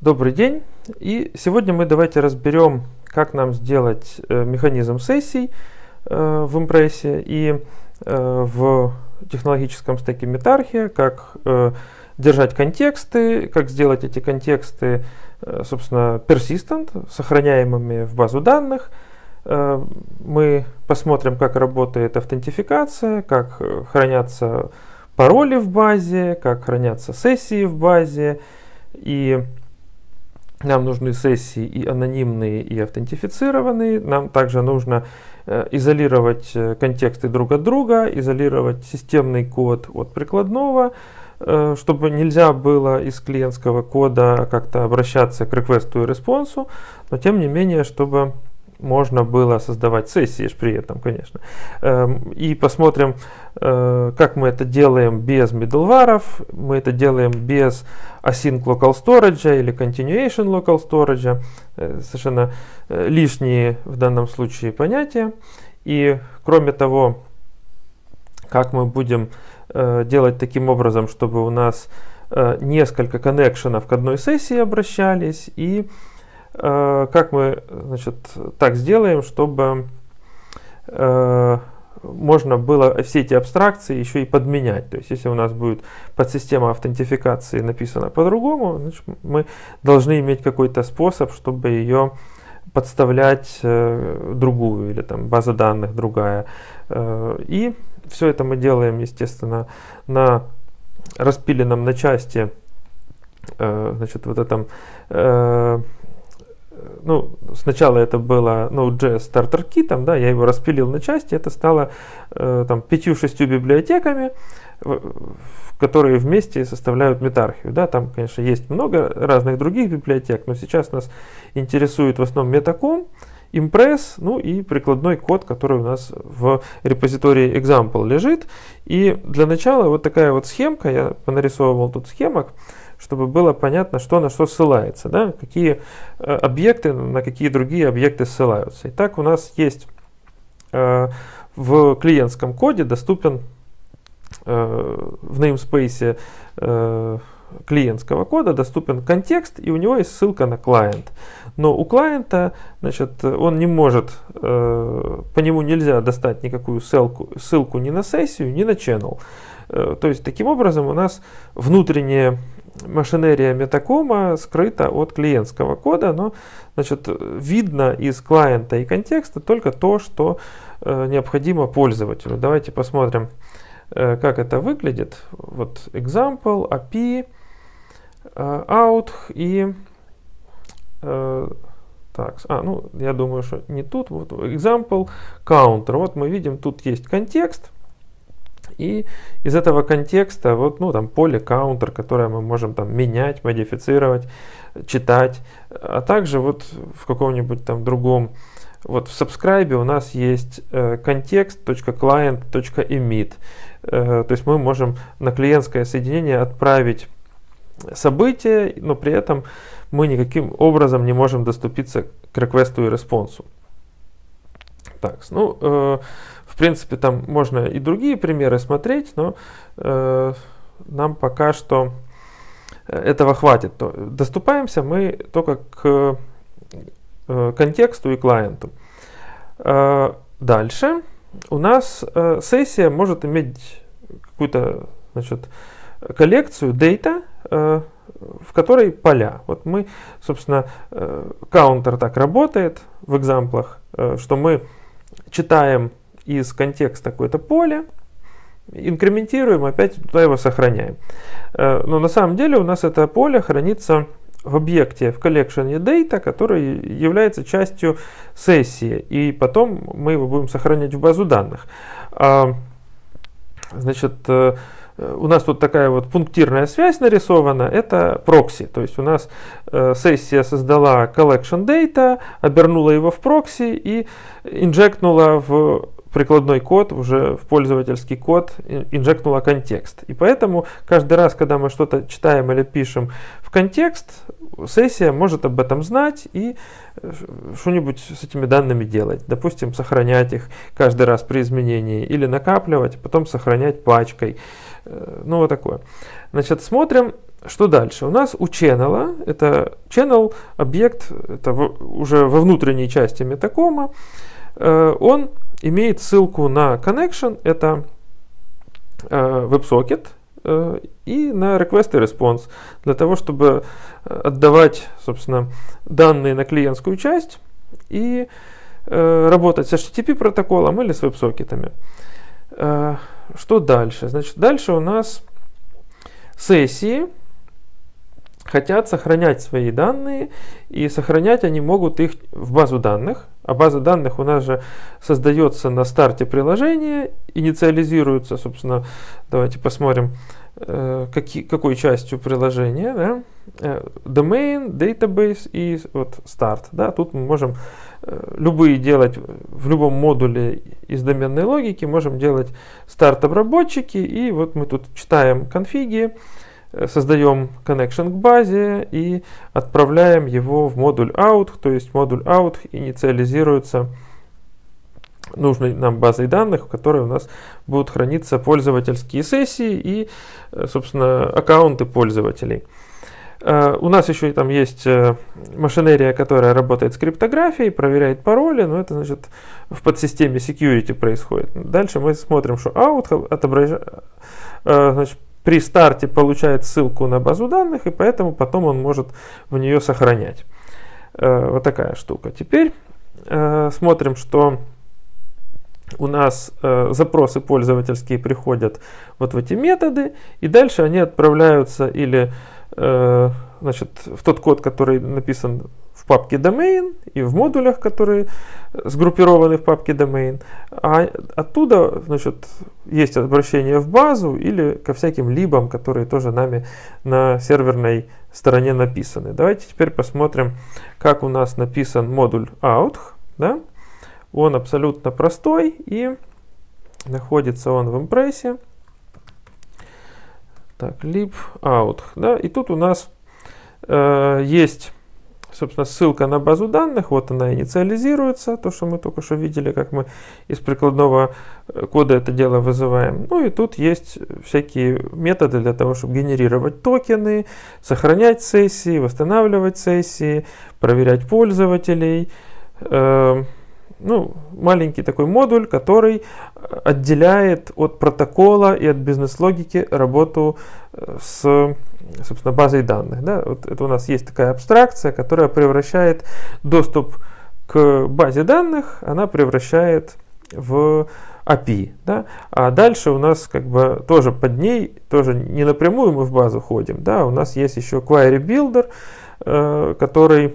Добрый день. И сегодня мы давайте разберем, как нам сделать э, механизм сессий э, в импрессе и э, в технологическом стеке Метархия, как держать контексты, как сделать эти контексты, собственно, persistent, сохраняемыми в базу данных. Мы посмотрим, как работает автентификация, как хранятся пароли в базе, как хранятся сессии в базе и нам нужны сессии и анонимные, и автентифицированные. Нам также нужно э, изолировать э, контексты друг от друга, изолировать системный код от прикладного, э, чтобы нельзя было из клиентского кода как-то обращаться к реквесту и респонсу, но тем не менее, чтобы можно было создавать сессии при этом, конечно. Эм, и посмотрим, э, как мы это делаем без middleware, мы это делаем без async local storage или continuation local storage, э, совершенно э, лишние в данном случае понятия. И кроме того, как мы будем делать таким образом, чтобы у нас несколько коннекшенов к одной сессии обращались и как мы значит, так сделаем, чтобы э, можно было все эти абстракции еще и подменять. То есть, если у нас будет подсистема автентификации написана по-другому, значит, мы должны иметь какой-то способ, чтобы ее подставлять э, другую или там база данных другая. Э, и все это мы делаем, естественно, на распиленном на части, э, значит, вот этом э, ну, сначала это было Node.js Starter Kit, да, я его распилил на части, это стало э, там пятью-шестью библиотеками, которые вместе составляют метархию. Да, там, конечно, есть много разных других библиотек, но сейчас нас интересует в основном Metacom, Impress, ну и прикладной код, который у нас в репозитории example лежит. И для начала вот такая вот схемка, я понарисовывал тут схемок, чтобы было понятно, что на что ссылается, да, какие э, объекты на какие другие объекты ссылаются. Итак, у нас есть э, в клиентском коде доступен э, в namespace клиентского кода доступен контекст, и у него есть ссылка на клиент. Но у клиента, значит, он не может, по нему нельзя достать никакую ссылку, ссылку ни на сессию, ни на channel. То есть, таким образом, у нас внутреннее машинерия метакома скрыта от клиентского кода, но значит, видно из клиента и контекста только то, что э, необходимо пользователю. Давайте посмотрим, э, как это выглядит. Вот example, API, э, out и э, так, а, ну, я думаю, что не тут, вот example, counter. Вот мы видим, тут есть контекст, и из этого контекста вот, ну, там поле counter, которое мы можем там менять, модифицировать, читать. А также вот в каком-нибудь там другом, вот в subscribe у нас есть э, context.client.emit. Э, то есть мы можем на клиентское соединение отправить событие, но при этом мы никаким образом не можем доступиться к реквесту и респонсу. Так, ну, э, принципе, там можно и другие примеры смотреть, но э, нам пока что этого хватит. То, доступаемся мы только к э, контексту и клиенту. Э, дальше у нас э, сессия может иметь какую-то значит, коллекцию data, э, в которой поля. Вот мы, собственно, э, каунтер так работает в экзамплах, э, что мы читаем из контекста какое-то поле, инкрементируем, опять туда его сохраняем. Э, но на самом деле у нас это поле хранится в объекте в collection data, который является частью сессии, и потом мы его будем сохранять в базу данных. А, значит, э, у нас тут такая вот пунктирная связь нарисована, это прокси. То есть у нас э, сессия создала collection data, обернула его в прокси и инжектнула в прикладной код, уже в пользовательский код инжектнула контекст. И поэтому каждый раз, когда мы что-то читаем или пишем в контекст, сессия может об этом знать и э, что-нибудь с этими данными делать. Допустим, сохранять их каждый раз при изменении или накапливать, потом сохранять пачкой. Э, ну, вот такое. Значит, смотрим, что дальше? У нас у channel, это channel объект, это уже во внутренней части метакома, э, он имеет ссылку на connection, это э, WebSocket, э, и на request и response, для того, чтобы отдавать, собственно, данные на клиентскую часть и э, работать с HTTP протоколом или с веб-сокетами. Э, что дальше? Значит, дальше у нас сессии хотят сохранять свои данные, и сохранять они могут их в базу данных. А база данных у нас же создается на старте приложения, инициализируется, собственно, давайте посмотрим, э, какие, какой частью приложения. Да? Э, domain, database и вот start. Да? Тут мы можем э, любые делать в любом модуле из доменной логики, можем делать старт обработчики, и вот мы тут читаем конфиги, создаем connection к базе и отправляем его в модуль out, то есть модуль out инициализируется нужной нам базой данных, в которой у нас будут храниться пользовательские сессии и, э, собственно, аккаунты пользователей. Uh, у нас еще там есть машинерия, которая работает с криптографией, проверяет пароли, но это значит в подсистеме security происходит. Дальше мы смотрим, что out отображает, значит, при старте получает ссылку на базу данных, и поэтому потом он может в нее сохранять. Э, вот такая штука. Теперь э, смотрим, что у нас э, запросы пользовательские приходят вот в эти методы, и дальше они отправляются или значит, в тот код, который написан в папке domain и в модулях, которые сгруппированы в папке domain. А оттуда значит, есть обращение в базу или ко всяким либам, которые тоже нами на серверной стороне написаны. Давайте теперь посмотрим, как у нас написан модуль out. Да? Он абсолютно простой и находится он в импрессе. Так, lib out. Да? И тут у нас э, есть собственно, ссылка на базу данных, вот она инициализируется, то, что мы только что видели, как мы из прикладного э, кода это дело вызываем. Ну и тут есть всякие методы для того, чтобы генерировать токены, сохранять сессии, восстанавливать сессии, проверять пользователей. Эм, ну, маленький такой модуль, который отделяет от протокола и от бизнес-логики работу э, с собственно, базой данных. Да? Вот это у нас есть такая абстракция, которая превращает доступ к базе данных, она превращает в API. Да? А дальше у нас как бы тоже под ней, тоже не напрямую мы в базу ходим. Да? У нас есть еще Query Builder, э, который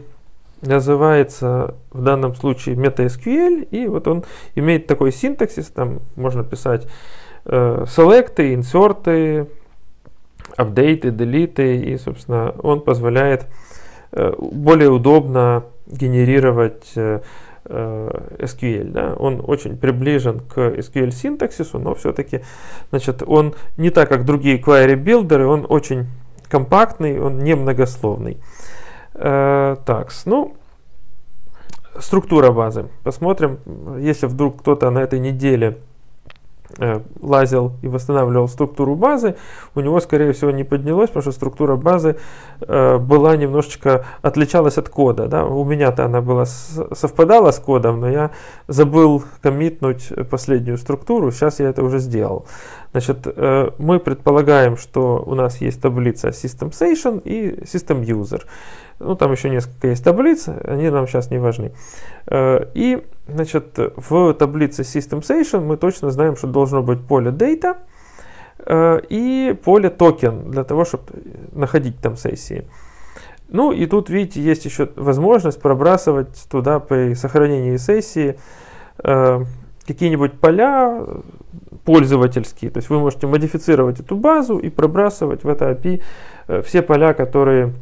называется в данном случае MetaSQL, и вот он имеет такой синтаксис, там можно писать э, селекты, инсерты, апдейты, делиты, и, собственно, он позволяет э, более удобно генерировать э, э, SQL. Да? Он очень приближен к SQL синтаксису, но все-таки значит, он не так, как другие query билдеры, он очень компактный, он не многословный. Так, ну, структура базы. Посмотрим, если вдруг кто-то на этой неделе лазил и восстанавливал структуру базы, у него, скорее всего, не поднялось, потому что структура базы э, была немножечко отличалась от кода. Да? У меня-то она была совпадала с кодом, но я забыл коммитнуть последнюю структуру, сейчас я это уже сделал. Значит, э, мы предполагаем, что у нас есть таблица System Station и System User. Ну, там еще несколько есть таблиц, они нам сейчас не важны. Э, и, значит, в таблице System Station мы точно знаем, что должно быть поле Data э, и поле Token для того, чтобы находить там сессии. Ну и тут, видите, есть еще возможность пробрасывать туда при сохранении сессии какие-нибудь поля пользовательские. То есть вы можете модифицировать эту базу и пробрасывать в это API все поля, которые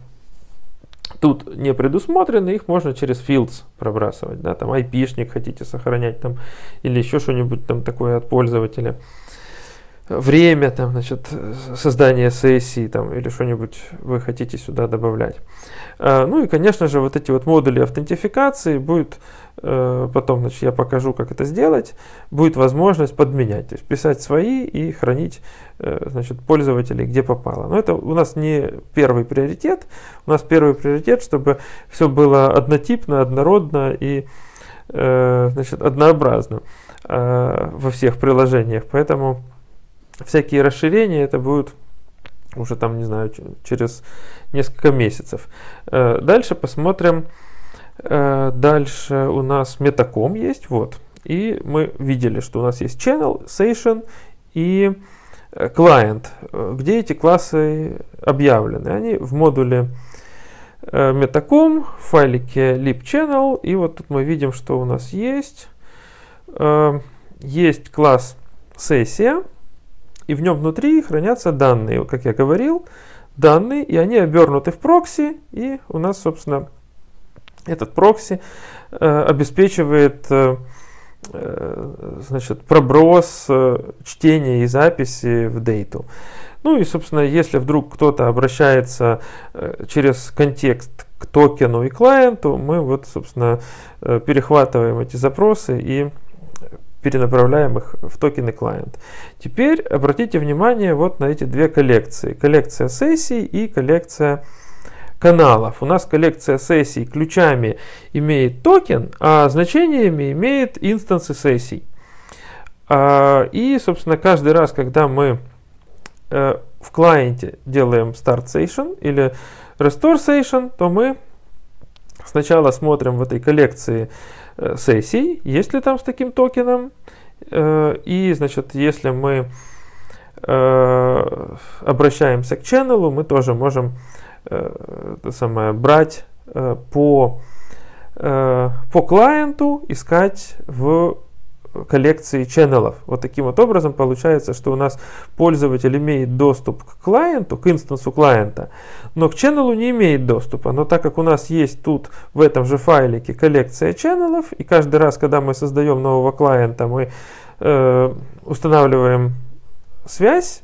тут не предусмотрены, их можно через fields пробрасывать, да, там IP-шник хотите сохранять там или еще что-нибудь там такое от пользователя. время там, значит, создания сессии там, или что-нибудь вы хотите сюда добавлять. А, ну и, конечно же, вот эти вот модули автентификации будет э, потом, значит, я покажу, как это сделать, будет возможность подменять, то есть писать свои и хранить, э, значит, пользователей где попало. Но это у нас не первый приоритет, у нас первый приоритет, чтобы все было однотипно, однородно и, э, значит, однообразно во всех приложениях, поэтому всякие расширения, это будет уже там, не знаю, через несколько месяцев. Э, дальше посмотрим. Э, дальше у нас Metacom есть, вот. И мы видели, что у нас есть channel, session и client, э, где эти классы объявлены. Они в модуле Metacom, в файлике libchannel. И вот тут мы видим, что у нас есть. Есть класс сессия и в нем внутри хранятся данные, как я говорил, данные, и они обернуты в прокси, и у нас, собственно, этот прокси э, обеспечивает э, э, значит, проброс э, чтения и записи в дейту. Ну и, собственно, если вдруг кто-то обращается э, через контекст к токену и клиенту, мы вот, собственно, перехватываем эти запросы и перенаправляем их в токены клиент. Теперь обратите внимание вот на эти две коллекции. Коллекция сессий и коллекция каналов. У нас коллекция сессий ключами имеет токен, а значениями имеет инстансы сессий. А, и, собственно, каждый раз, когда мы э, в клиенте делаем start session или restore session, то мы сначала смотрим в этой коллекции Э, сессий, есть ли там с таким токеном. Э, и, значит, если мы обращаемся к ченнелу, мы тоже можем это самое, брать по, по клиенту, искать в коллекции ченнелов. Вот таким вот образом получается, что у нас пользователь имеет доступ к клиенту, к инстансу клиента, но к ченнелу не имеет доступа. Но так как у нас есть тут в этом же файлике коллекция ченнелов, и каждый раз, когда мы создаем нового клиента, мы э, устанавливаем связь э,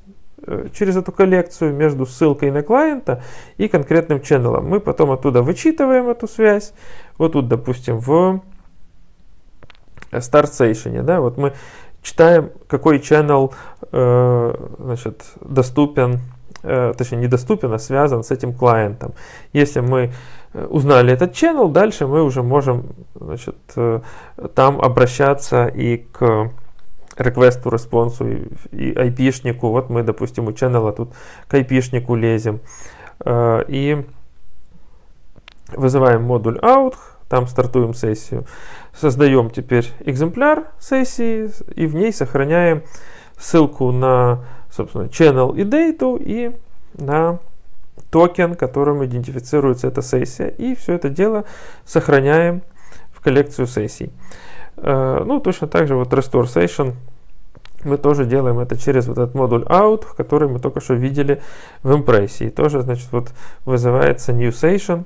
через эту коллекцию между ссылкой на клиента и конкретным ченнелом. Мы потом оттуда вычитываем эту связь. Вот тут, допустим, в Start Station, да, вот мы читаем, какой channel э, значит, доступен, э, точнее недоступен, а связан с этим клиентом. Если мы э, узнали этот channel, дальше мы уже можем значит, э, там обращаться и к реквесту, респонсу и, и IP-шнику. Вот мы, допустим, у channel тут к IP-шнику лезем. Э, и вызываем модуль out, там стартуем сессию. Создаем теперь экземпляр сессии и в ней сохраняем ссылку на, собственно, channel и date и на токен, которым идентифицируется эта сессия. И все это дело сохраняем в коллекцию сессий. Э, ну, точно так же вот Restore Session мы тоже делаем это через вот этот модуль out, который мы только что видели в импрессии. Тоже, значит, вот вызывается new session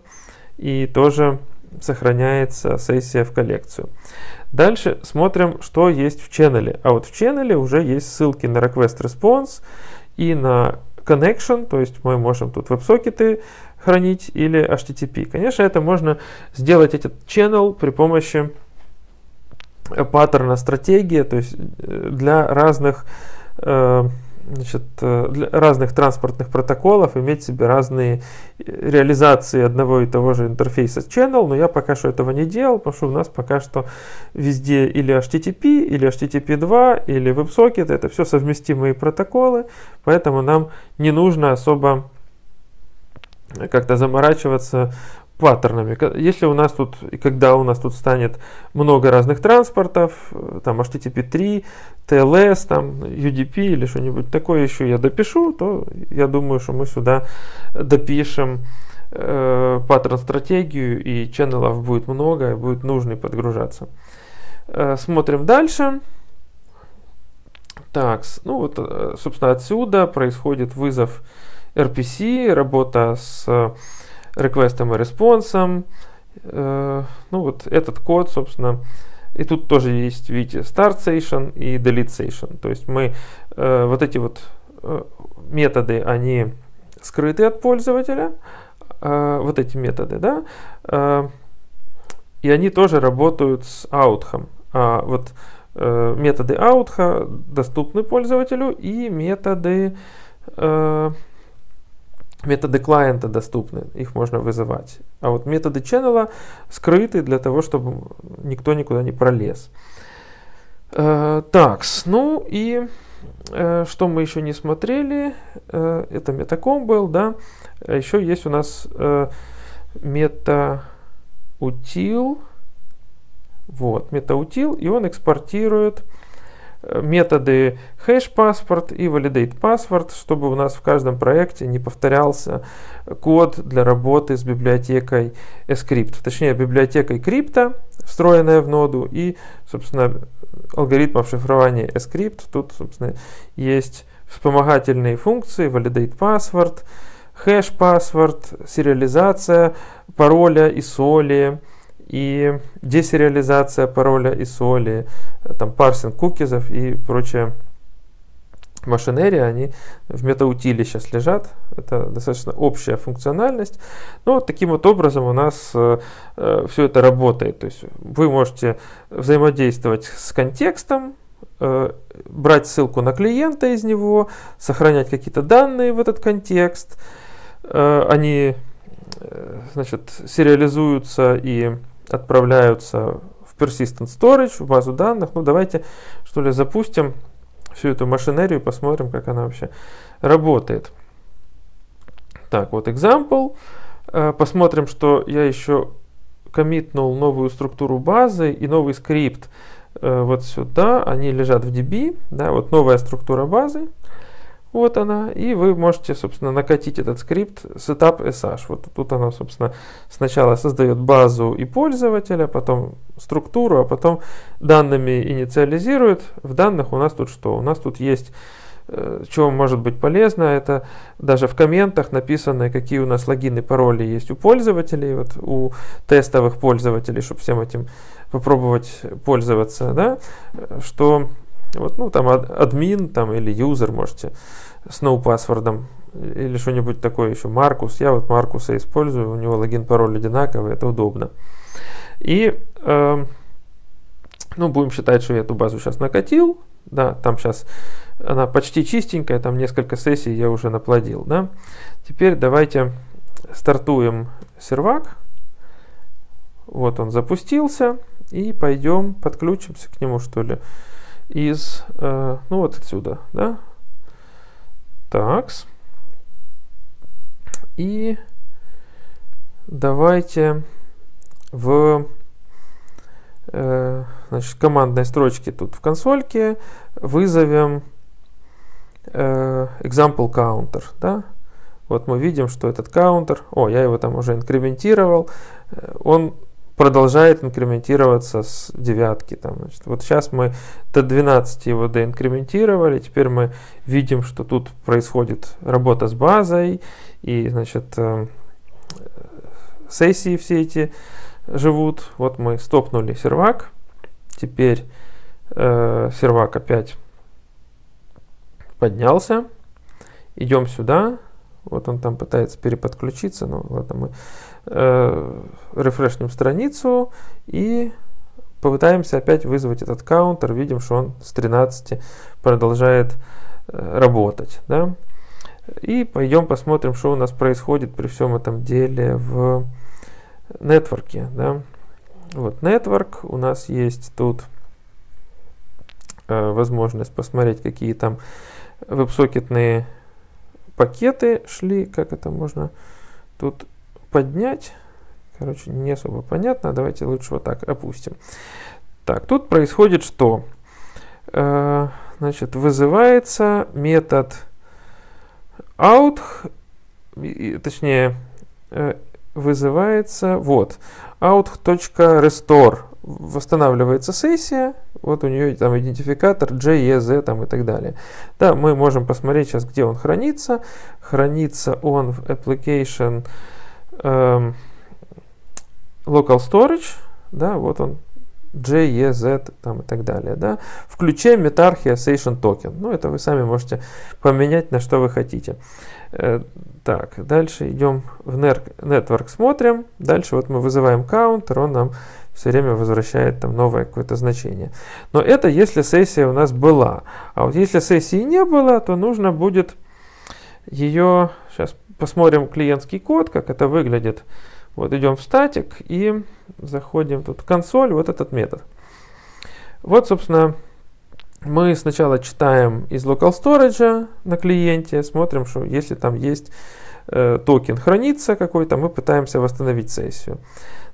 и тоже сохраняется сессия в коллекцию. Дальше смотрим, что есть в ченнеле. А вот в ченнеле уже есть ссылки на request response и на connection, то есть мы можем тут веб-сокеты хранить или HTTP. Конечно, это можно сделать этот channel при помощи паттерна стратегии, то есть э, для разных э, значит, э, для разных транспортных протоколов иметь себе разные реализации одного и того же интерфейса channel, но я пока что этого не делал, потому что у нас пока что везде или HTTP, или HTTP 2, или WebSocket, это все совместимые протоколы, поэтому нам не нужно особо как-то заморачиваться паттернами. Если у нас тут, и когда у нас тут станет много разных транспортов, э, там HTTP 3, TLS, там UDP или что-нибудь такое еще я допишу, то я думаю, что мы сюда допишем э, паттерн-стратегию, и ченнелов будет много, и будет нужно подгружаться. Э, смотрим дальше. Так, ну вот, э, собственно, отсюда происходит вызов RPC, работа с реквестом и респонсом. Э, ну вот этот код, собственно, И тут тоже есть, видите, start session и delete session. То есть мы э, вот эти вот э, методы, они скрыты от пользователя, вот эти методы, да, и они тоже работают с аутхом. А вот методы аутха доступны пользователю и методы методы клиента доступны, их можно вызывать. А вот методы channel скрыты для того, чтобы никто никуда не пролез. Так, ну и э, что мы еще не смотрели, э, это метаком был, да. А еще есть у нас э, метаутил, вот, метаутил, и он экспортирует методы hash-паспорт и validate password, чтобы у нас в каждом проекте не повторялся код для работы с библиотекой Escript, точнее библиотекой крипта, встроенная в ноду, и, собственно, алгоритмов шифрования Escript. Тут, собственно, есть вспомогательные функции, validate password, hash-паспорт, сериализация пароля и соли, и десериализация пароля и соли, там парсинг кукизов и прочая машинерия, они в метаутиле сейчас лежат. Это достаточно общая функциональность. Но вот таким вот образом у нас э, э, все это работает. То есть вы можете взаимодействовать с контекстом, э, брать ссылку на клиента из него, сохранять какие-то данные в этот контекст. Э, они э, значит, сериализуются и отправляются в persistent storage, в базу данных. Ну, давайте, что ли, запустим всю эту машинерию, посмотрим, как она вообще работает. Так, вот example. Э, посмотрим, что я еще коммитнул новую структуру базы и новый скрипт э, вот сюда. Они лежат в DB. Да, вот новая структура базы. Вот она. И вы можете, собственно, накатить этот скрипт setup sh. Вот тут она, собственно, сначала создает базу и пользователя, потом структуру, а потом данными инициализирует. В данных у нас тут что? У нас тут есть э, что может быть полезно, это даже в комментах написано, какие у нас логины, пароли есть у пользователей, вот у тестовых пользователей, чтобы всем этим попробовать пользоваться, да, что вот, ну, там админ там, или юзер можете с no паспортом или что-нибудь такое еще. Маркус. Я вот Маркуса использую, у него логин, пароль одинаковый, это удобно. И, э, ну, будем считать, что я эту базу сейчас накатил. Да, там сейчас она почти чистенькая, там несколько сессий я уже наплодил, да. Теперь давайте стартуем сервак. Вот он запустился. И пойдем подключимся к нему, что ли из, э, ну вот отсюда, да. Такс. И давайте в э, значит, командной строчке тут в консольке вызовем э, example counter, да. Вот мы видим, что этот каунтер, о, я его там уже инкрементировал, э, он продолжает инкрементироваться с девятки. Там, значит, вот сейчас мы до 12 его доинкрементировали, теперь мы видим, что тут происходит работа с базой, и значит, э, сессии все эти живут. Вот мы стопнули сервак, теперь э, сервак опять поднялся, идем сюда, вот он там пытается переподключиться, но ладно, мы э, рефрешнем страницу и попытаемся опять вызвать этот каунтер. Видим, что он с 13 продолжает э, работать. Да? И пойдем посмотрим, что у нас происходит при всем этом деле в нетворке. Да? Вот network, у нас есть тут э, возможность посмотреть, какие там веб-сокетные пакеты шли, как это можно тут поднять. Короче, не особо понятно. Давайте лучше вот так опустим. Так, тут происходит что? Э, значит, вызывается метод out, точнее, э, вызывается вот out.restore восстанавливается сессия, вот у нее там идентификатор JEZ там и так далее. Да, мы можем посмотреть сейчас, где он хранится. Хранится он в application эм, local storage, да, вот он J, E, Z там, и так далее. Да? В Metarchia Session Token. Ну, это вы сами можете поменять на что вы хотите. Э, так, дальше идем в Network, смотрим. Дальше вот мы вызываем counter, он нам все время возвращает там новое какое-то значение. Но это если сессия у нас была. А вот если сессии не было, то нужно будет ее... Сейчас посмотрим клиентский код, как это выглядит. Вот идем в статик и заходим тут в консоль, вот этот метод. Вот, собственно, мы сначала читаем из local storage на клиенте, смотрим, что если там есть э, токен хранится какой-то, мы пытаемся восстановить сессию.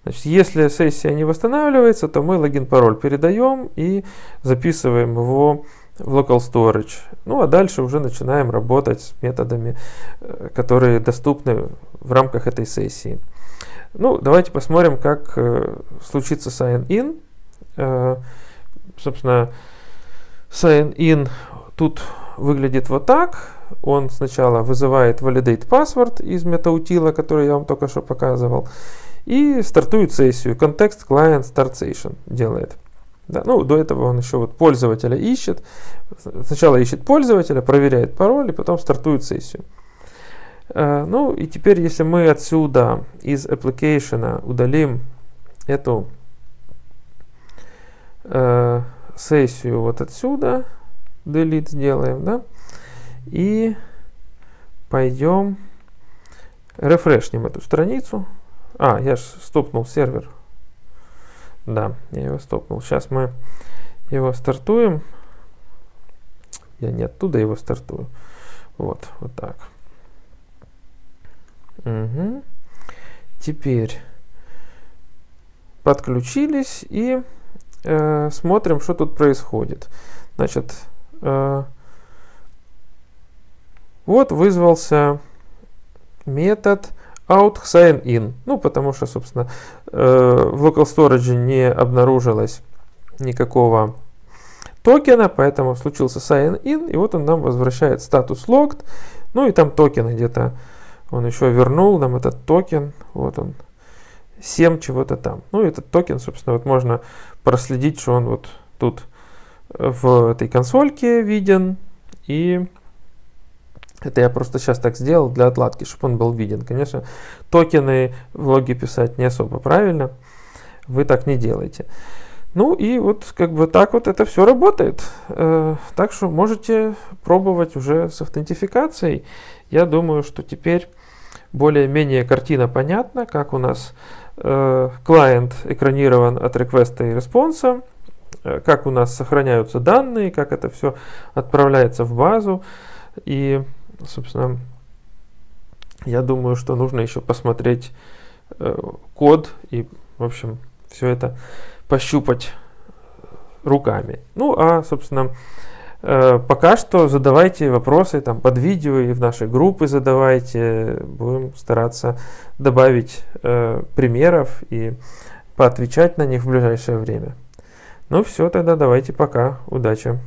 Значит, если сессия не восстанавливается, то мы логин-пароль передаем и записываем его в local storage. Ну а дальше уже начинаем работать с методами, э, которые доступны в рамках этой сессии. Ну, давайте посмотрим, как э, случится sign-in. Э, собственно, sign-in тут выглядит вот так. Он сначала вызывает validate password из метаутила, который я вам только что показывал, и стартует сессию. Context client start session делает. Да, ну, до этого он еще вот пользователя ищет. Сначала ищет пользователя, проверяет пароль, и потом стартует сессию. Uh, ну и теперь, если мы отсюда из application удалим эту uh, сессию вот отсюда, delete сделаем, да, и пойдем рефрешнем эту страницу. А, я же стопнул сервер. Да, я его стопнул. Сейчас мы его стартуем. Я не оттуда его стартую. Вот, вот так. Угу. Теперь подключились и э, смотрим, что тут происходит. Значит, э, вот вызвался метод auth sign in. Ну, потому что, собственно, э, в local storage не обнаружилось никакого токена, поэтому случился sign in, и вот он нам возвращает статус logged. Ну и там токен где-то он еще вернул нам этот токен. Вот он. 7 чего-то там. Ну, этот токен, собственно, вот можно проследить, что он вот тут в этой консольке виден. И это я просто сейчас так сделал для отладки, чтобы он был виден. Конечно, токены в логе писать не особо правильно. Вы так не делаете. Ну и вот как бы так вот это все работает. Э, так что можете пробовать уже с аутентификацией. Я думаю, что теперь более-менее картина понятна, как у нас э, клиент экранирован от request а и response а, э, как у нас сохраняются данные, как это все отправляется в базу. И собственно, я думаю, что нужно еще посмотреть э, код и, в общем, все это пощупать руками. Ну, а, собственно, пока что задавайте вопросы там под видео и в нашей группы задавайте. Будем стараться добавить э, примеров и поотвечать на них в ближайшее время. Ну все, тогда давайте пока. Удачи.